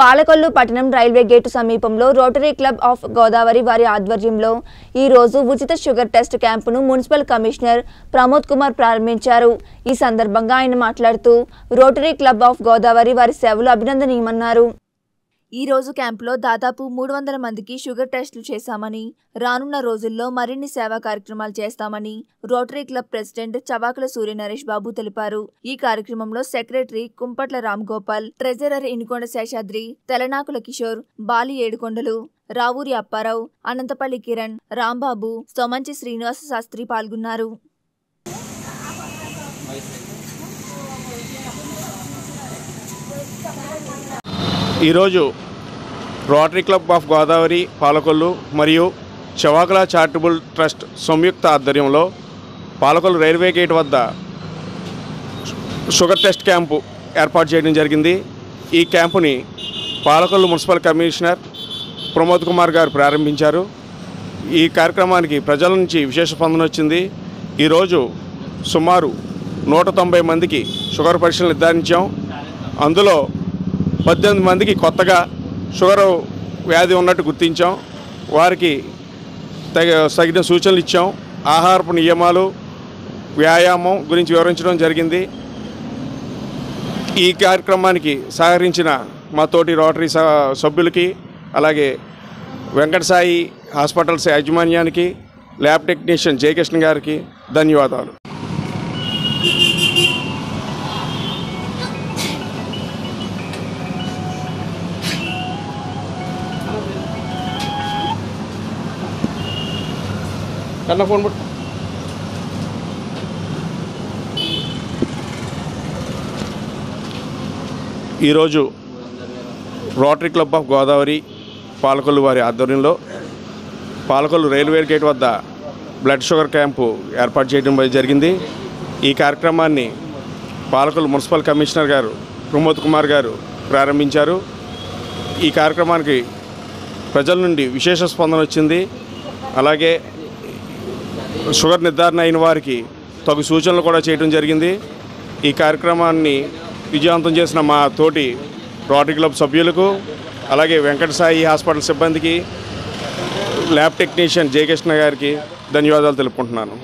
పాలకొల్లు పట్టణం railway gate సమీపంలో rotary club of Godavari వారి ఆధ్వర్యంలో ఈరోజు ఉచిత షుగర్ టెస్ట్ క్యాంపును మున్సిపల్ కమిషనర్ ప్రమోద్ కుమార్ ప్రారంభించారు. ఈ సందర్భంగా ఆయన మాట్లాడుతూ రోటరీ క్లబ్ ఆఫ్ గోదావరి వారి సేవలు అభినందనీయమన్నారు. ఈ రోజు క్యాంపులో దాదాపు మూడు వందల మందికి షుగర్ టెస్టులు చేశామని రానున్న రోజుల్లో మరిన్ని సేవా కార్యక్రమాలు చేస్తామని rotary club president Chavakula Surya Naresh Babu తెలిపారు. ఈ కార్యక్రమంలో సెక్రటరీ కుంపట్ల రామ్ గోపాల్ ట్రెజరర్ ఇనుకొండ శేషాద్రి తెలనాకుల కిషోర్ బాలి ఏడుకొండలు రావూరి అప్పారావు అనంతపల్లి కిరణ్ రాంబాబు సోమంచి శ్రీనివాస శాస్త్రి పాల్గొన్నారు. ఈరోజు rotary club of Godavari Palakollu మరియు చవాకుల చారిటబుల్ ట్రస్ట్ సంయుక్త ఆధ్వర్యంలో పాలకొల్లు రైల్వే గేట్ వద్ద షుగర్ టెస్ట్ క్యాంపు ఏర్పాటు చేయడం జరిగింది. ఈ క్యాంపుని పాలకొల్లు మున్సిపల్ కమిషనర్ ప్రమోద్ కుమార్ గారు ప్రారంభించారు. ఈ కార్యక్రమానికి ప్రజల నుంచి విశేష స్పందన వచ్చింది. ఈరోజు సుమారు నూట తొంభై మందికి షుగర్ పరీక్షలు నిర్ధారించాం. అందులో పద్దెనిమిది మందికి కొత్తగా షుగర్ వ్యాధి ఉన్నట్టు గుర్తించాం. వారికి తగ తగిన సూచనలు ఇచ్చాం. ఆహారపు నియమాలు వ్యాయామం గురించి వివరించడం జరిగింది. ఈ కార్యక్రమానికి సహకరించిన మా తోటి రోటరీ స- సభ్యులకి అలాగే వెంకటసాయి హాస్పిటల్స్ యాజమాన్యానికి ల్యాబ్ టెక్నీషియన్ జయకృష్ణ గారికి ధన్యవాదాలు. కన్నా ఫోన్ పట్టు. ఈరోజు rotary club of Godavari Palakollu వారి ఆధ్వర్యంలో పాలకొల్లు రైల్వే గేట్ వద్ద బ్లడ్ షుగర్ క్యాంపు ఏర్పాటు చేయడం జరిగింది. ఈ కార్యక్రమాన్ని పాలకొల్లు మున్సిపల్ కమిషనర్ గారు ప్రమోద్ కుమార్ గారు ప్రారంభించారు. ఈ కార్యక్రమానికి ప్రజల నుండి విశేష స్పందన వచ్చింది. అలాగే షుగర్ నిర్ధారణ అయిన వారికి తగు సూచనలు కూడా చేయడం జరిగింది. ఈ కార్యక్రమాన్ని విజయవంతం చేసిన మా తోటి రోటరీ క్లబ్ సభ్యులకు అలాగే వెంకటసాయి హాస్పిటల్ సిబ్బందికి ల్యాబ్ టెక్నీషియన్ జయకృష్ణ గారికి ధన్యవాదాలు తెలుపుకుంటున్నాను.